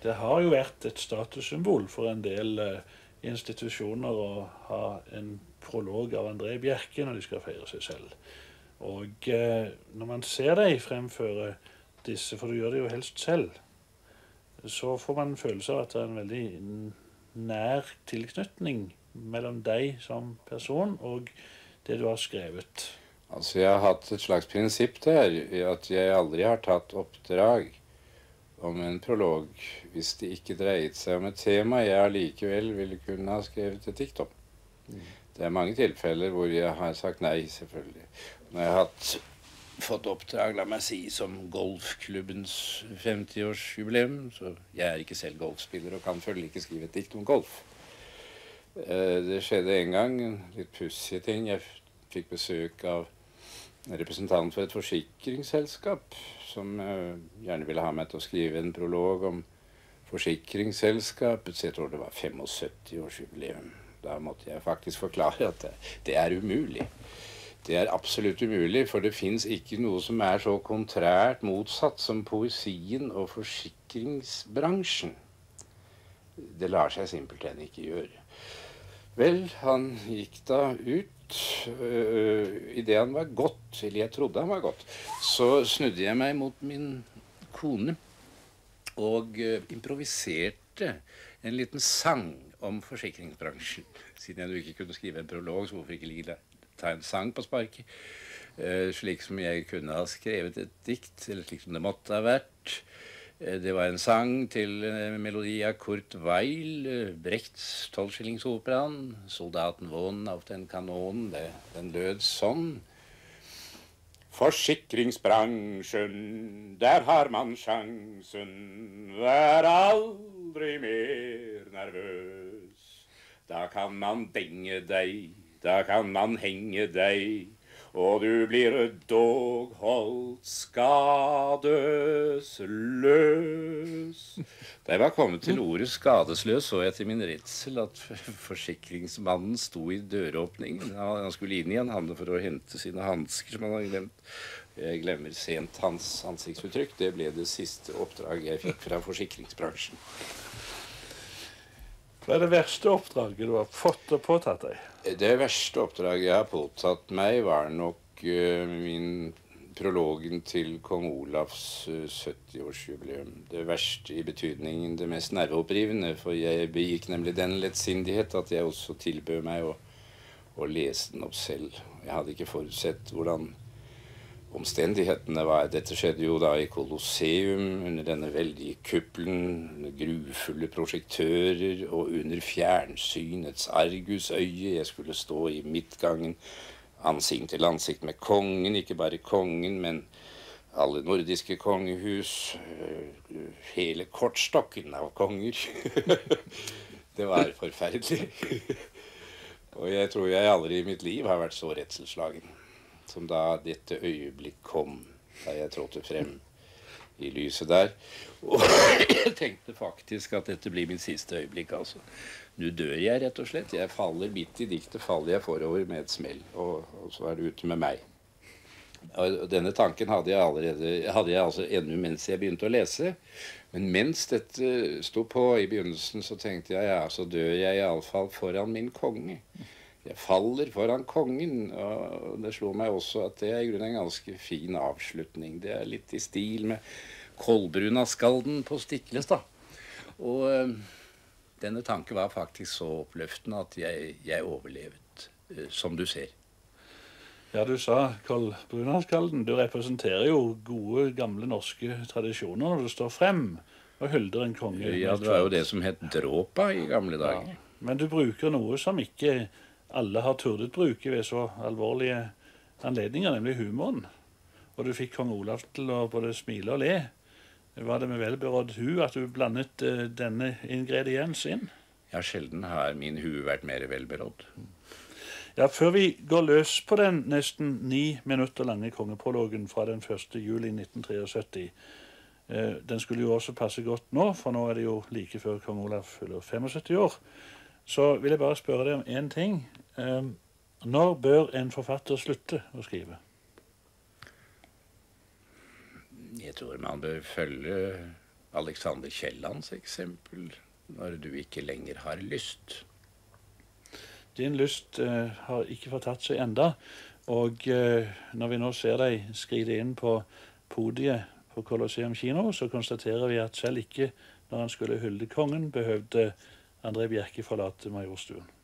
Det har jo vært et statussymbol for en del eh, institusjoner å ha en prolog av André Bjerke når de skal feire seg selv. Og eh, når man ser deg fremføre disse, for du gjør det jo helst selv, så får man en følelse av at det er en veldig nær tilknytning mellom deg som person og det du har skrevet. Altså, jeg har hatt et slags prinsipp der at jeg aldri har tatt oppdrag om en prolog hvis det ikke dreiet seg om et tema jeg allikevel ville kunne ha skrevet et dikt om. Det er mange tilfeller hvor jeg har sagt nei, selvfølgelig. Når jeg har hatt, fått oppdrag, la meg si, som golfklubbens 50-årsjubileum Så jeg er ikke selv golfspiller og kan følge ikke skrive et dikt om golf. Eh, det skjedde en gang, litt pussig ting. Jeg fikk besøk av representant for et forsikringsselskap som uh, gjerne ville ha meg til å skrive en prolog om forsikringsselskapets Jeg tror det var 75-årsjubileum. Da måtte jeg faktisk forklare at det, det, er umulig. Det er absolutt umulig, for det fins ikke noe som er så kontrært motsatt som poesien og forsikringsbransjen. Det lar seg simpelthen ikke gjøre. Vel, han gikk da ut uh, Ideen var godt, eller jeg trodde han var godt. så snudde jeg meg mot min kone og uh, improviserte en liten sang om forsikringsbransjen. Siden jeg ikke kunne skrive en prolog, så hvorfor ikke Lila ta en sang på sparket? Uh, slik som jeg kunne ha skrevet et dikt, eller slik som det måtte ha vært. Eh, det var en sang til eh, melodi av Kurt Weil, eh, Brechts tolvskillingsoperaen. 'Soldaten vån av den kanonen'. Det, den lød sånn. Forsikringsbransjen, der har man sjansen. Vær aldri mer nervøs. Da kan man denge deg, da kan man henge deg og du blir dog holdt skadesløs. Da jeg var kommet til ordet 'skadesløs', så jeg til min redsel at forsikringsmannen sto i døråpningen. Han skulle inn igjen, han for å hente sine hansker, som han hadde glemt. Jeg glemmer sent hans ansiktsuttrykk. Det ble det siste oppdraget jeg fikk fra forsikringsbransjen. Hva er det verste oppdraget du har fått og påtatt deg? Det verste oppdraget jeg har påtatt meg, var nok uh, min prologen til kong Olavs uh, eh, 70-årsjubileum. Det verste i betydningen det mest nerveopprivende, for jeg begikk nemlig den lettsindighet at jeg også tilbød meg å, å lese den opp selv. Jeg hadde ikke forutsett hvordan omstendighetene var Dette skjedde jo da i Colosseum, under denne veldige kuppelen, grufulle prosjektører og under fjernsynets argusøye. Jeg skulle stå i midtgangen, ansikt til ansikt med kongen, ikke bare kongen, men alle nordiske kongehus, øh, hele kortstokken av konger. det var forferdelig. og jeg tror jeg aldri i mitt liv har vært så redselsslagen som da dette øyeblikk kom, da jeg trådte frem i lyset der. Og jeg tenkte faktisk at dette blir mitt siste øyeblikk, altså. Nå dør jeg, rett og slett. Jeg faller midt i diktet, faller jeg forover med et smell. Og, og så er det ute med meg. Og denne tanken hadde jeg allerede hadde jeg altså ennå mens jeg begynte å lese. Men mens dette sto på i begynnelsen, så tenkte jeg ja, så dør jeg iallfall foran min konge. Jeg faller foran kongen. Og det slo meg også at det er i grunnen en ganske fin avslutning. Det er litt i stil med Kolbrunaskalden på Stiklestad. Og øh, denne tanken var faktisk så oppløftende at jeg, jeg overlevet, øh, som du ser. Ja, du sa Kolbrunaskalden. Du representerer jo gode, gamle norske tradisjoner når du står frem og hylder en konge. Ja, det var jo det som het dråpa i gamle dager. Ja, men du bruker noe som ikke alle har turdet bruke ved så alvorlige anledninger, nemlig humoren. Og du fikk kong Olav til å både smile og le. Var det med velberådd hu at du blandet uh, denne ingrediens inn? Ja, sjelden har min hu vært mer velberådd. Ja, Før vi går løs på den nesten ni minutter lange kongeprologen fra den 1. juli 1973 eh, Den skulle jo også passe godt nå, for nå er det jo like før kong Olav fyller 75 år. Så vil jeg bare spørre deg om én ting. Ehm, når bør en forfatter slutte å skrive? Jeg tror man bør følge Alexander Kiellands eksempel, når du ikke lenger har lyst? Din lyst eh, har ikke fortatt seg enda, og eh, når vi nå ser deg skride inn på podiet på Colosseum kino, så konstaterer vi at selv ikke når han skulle hylle kongen, behøvde André Bjerke forlate Majorstuen.